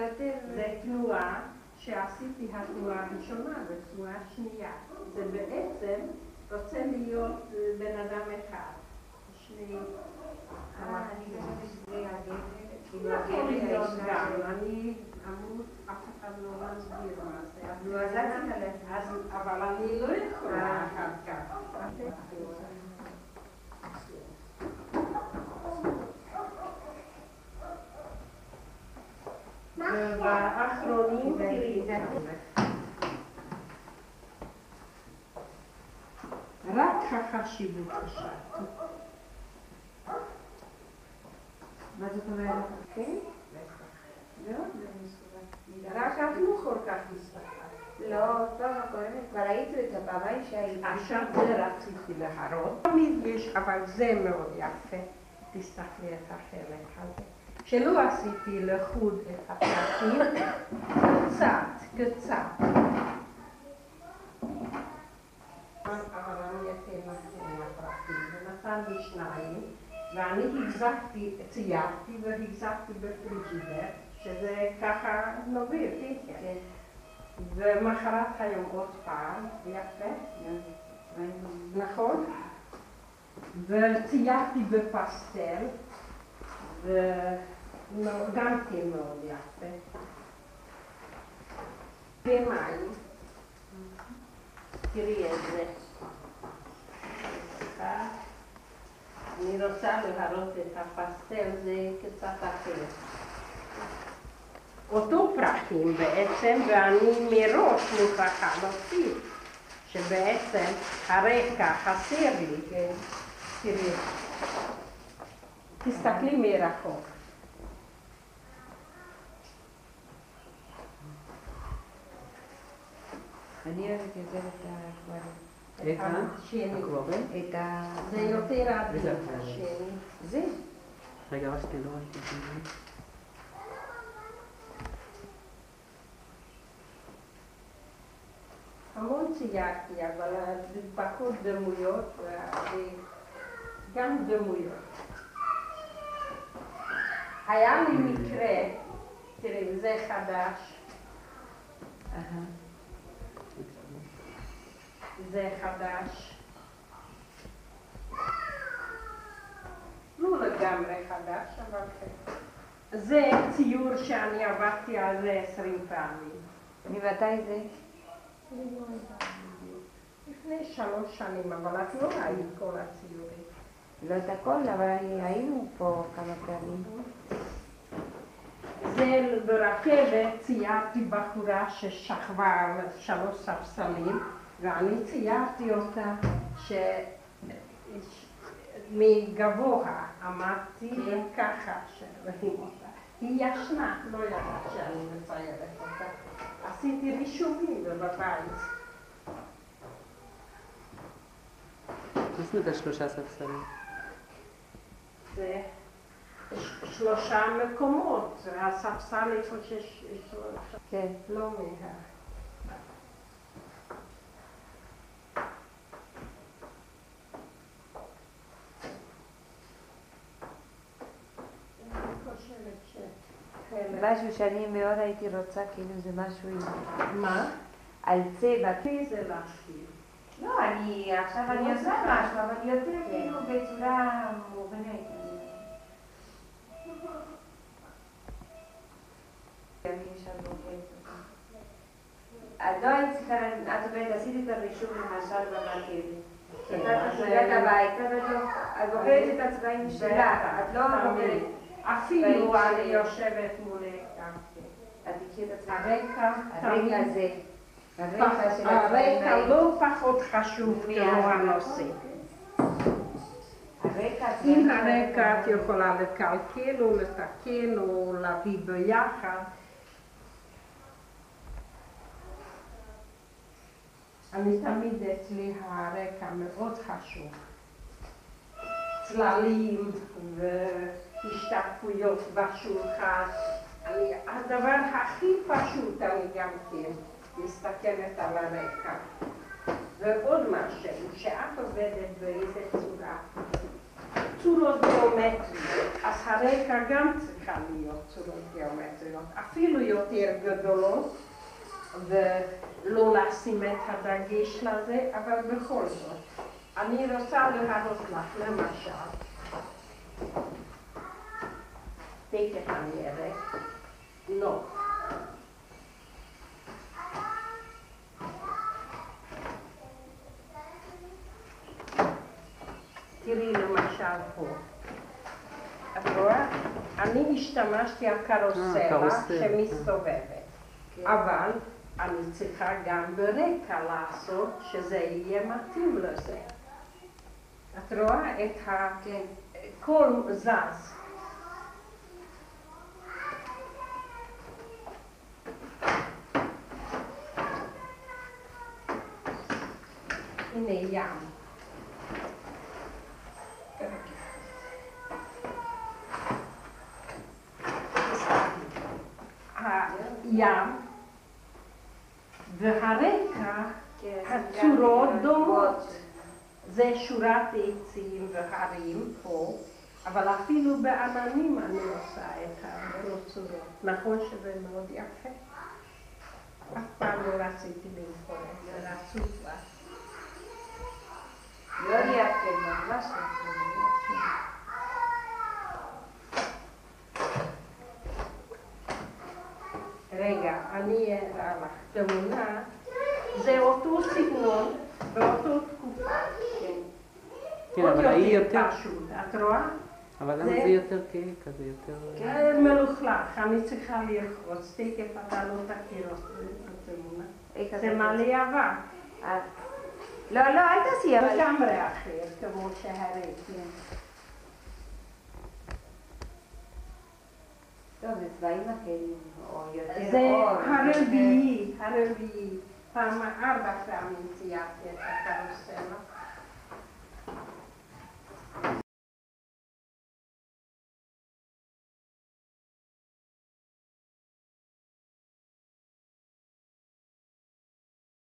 יותר... זה תנועה שעשיתי התנועה הראשונה ותנועה שנייה. זה בעצם רוצה להיות אה, בן אדם אחד. שני... אה, אני כאילו אני, אמרו, אף אחד לא מסביר מה זה. אז- אבל אני לא יכולה אה. אחר כך. רק החשיבות חשבתי. מה זאת אומרת? כן? לא, רק את לא כל כך הסתכלת. לא, פעם הקודמת כבר ראיתי את הפעמיים שהייתי. עכשיו זה רציתי להראות. תמיד יש, אבל זה מאוד יפה. תסתכלי את החלק הזה. שלא עשיתי לחוד את הפרטים, קצת, קצת. ונתן לי שניים, ואני החזקתי, ציירתי והחזקתי בפריג'ידר, שזה ככה נוביל, כן. כן. ומחרת היום עוד פעם, יפה, נכון? וציירתי בפסטל, וגם כן מאוד יפה. במים, תראי את זה. אני רוצה להראות את הפסטל, זה קצת אחר. אותו פרחים בעצם, ואני מראש מוכרחה להוסיף שבעצם הרקע חסר לי, כן? תראי, תסתכלי מרחוק. אני אוהבת יותר את האקוורל. השני. את ה... זה יותר השני. זה. רגע, רק שנייה, לא ראיתי את זה. המון ציירתי, אבל פחות דמויות, וגם דמויות. היה לי מקרה, תראי, זה חדש. זה חדש. לא לגמרי חדש, אבל כן. זה ציור שאני עבדתי על זה עשרים פעמים. ממתי זה? לפני שלוש שנים, אבל את לא ראית כל הציורים. לא את הכל, אבל היינו פה כמה פעמים. זה ברכבת ציירתי בחורה ששכבה על שלוש ספסלים ואני ציירתי אותה ש... מגבוה עמדתי ככה שרואים אותה. היא ישנה, לא ידעת שאני מציירת אותה. עשיתי רישומים בבית. מה זאת אומרת השלושה ספסלים? זה שלושה מקומות, הספסל איפה שיש כן. לא מה... משהו שאני מאוד הייתי רוצה, כאילו זה משהו עם- מה? על צבע. זה להשאיר? לא, אני עכשיו אני עושה משהו, אבל יותר כאילו בצורה מובנית. אני ישר בוחרת אותה. את לא היית צריכה, את אומרת, עשית את הרישום למשל ברכבת. כן, הביתה ואת לא- את בוחרת את הצבעים שלך, את לא בוחרת. אפילו אני יושבת מולך גם כן. את תקחי את הצבעים. הרקע. לא פחות חשוב כמו הנושא. עם הרקע את יכולה לקלקל או לתקן או להביא ביחד. אני תמיד אצלי הרקע מאוד חשוב. צללים והשתתפויות בשולחן. אני, הדבר הכי פשוט אני גם כן מסתכלת על הרקע. ועוד משהו, שאת עובדת באיזה צורה, צורות גיאומטריות, אז הרקע גם צריכה להיות צורות גיאומטריות, אפילו יותר גדולות, ולא לשים את הדגש לזה, אבל בכל זאת. אני רוצה להראות לך, למשל, תכף אני אראה, לא. תראי למשל פה. את רואה? אני השתמשתי על קרוסלה קרוסלה, שמסתובבת, כן. אבל אני צריכה גם ברקע לעשות שזה יהיה מתאים לזה. את רואה את כן. הכל זז. הנה ים. הים והרקע כן, הצורות דומות. זה שורת עצים והרים פה, אבל אפילו בעננים אני עושה את העבירות צורות. נכון שזה מאוד יפה? אף פעם לא רציתי למכור את זה, רצוף לה. לא יפה, ממש יפה. רגע, אני אראה לך תמונה. זה אותו סגנון באותו תקופה. כן. כן, אבל ההיא יותר... פשוט, את רואה? אבל למה זה- יותר כהה כזה, יותר... זה מלוכלך, אני צריכה לרחוץ, תכף אתה לא תכיר אותי זה מלא אבק, אה. לא, לא, אל תעשי, אבל... לגמרי אחר, כמו שהראיתי. טוב, זה צבעים אחרים, או יותר זה. הרביעי, הרביעי, פעם ארבע פעמים ציירתי את